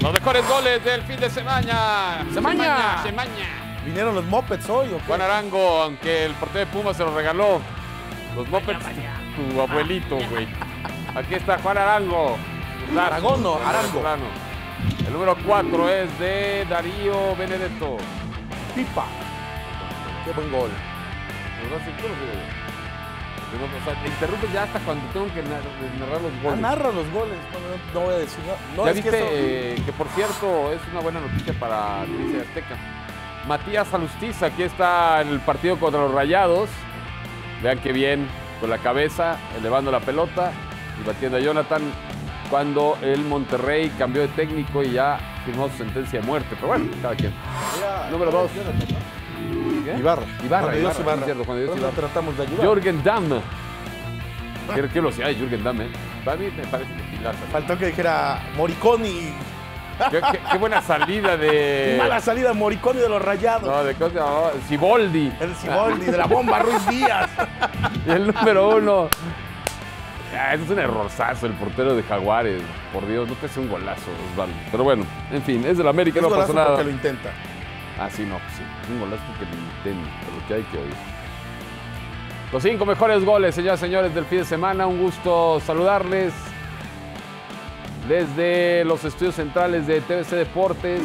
Los mejores goles del fin de semana. Semaña. Semaña. ¿Vinieron los mopeds hoy o qué? Juan Arango, aunque el portero de Puma se lo regaló. Los mopeds, tu abuelito, güey. Aquí está Juan Arango. Aragón, no, Arango. El número 4 es de Darío Benedetto. Pipa. Qué buen gol. O sea, te interrumpes ya hasta cuando tengo que nar- narrar los Ah, goles. narra los goles. No, no voy a decir nada. No, ya es viste que eso- eh, que, por cierto es una buena noticia para Cristian Azteca. Matías Alustiza, aquí está el partido contra los Rayados. Vean qué bien, con la cabeza, elevando la pelota y batiendo a Jonathan cuando el Monterrey cambió de técnico y ya firmó su sentencia de muerte. Pero bueno, cada quien. Número dos. Ibarra. Ibarra, Juan de Dios Ibarra, cierto, Dios Ibarra. tratamos de ayudar. Jürgen Damm. Qué, qué velocidad de Jürgen Damm, ¿eh? Para mí me parece que pilaza. Faltó que dijera Moriconi. Qué, qué- qué buena salida de... Mala salida Moriconi de los rayados. No, de cosa llamaba Siboldi. El Ciboldi de la bomba Ruiz Díaz. Y el número uno. Ah, eso es un errorzazo el portero de Jaguares. Por Dios, no te hace un golazo, Osvaldo. Pero bueno, en fin, es del América, Es no pasa nada. porque lo intenta. Ah, sí, no, pues sí. Un golazo que lo intenta, lo que hay que oír. Los cinco mejores goles, señoras y señores, del fin de semana. Un gusto saludarles desde los estudios centrales de TVC Deportes.